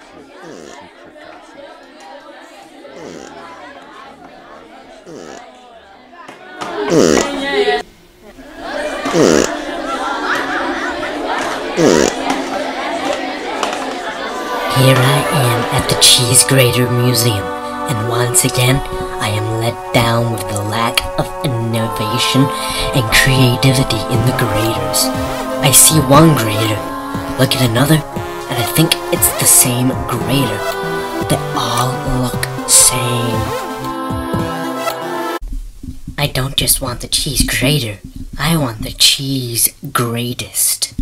Here I am at the Cheese Grater Museum, and once again I am let down with the lack of innovation and creativity in the graters. I see one grater, look at another, and I think it's the same grater. They all look same. I don't just want the cheese grater, I want the cheese greatest.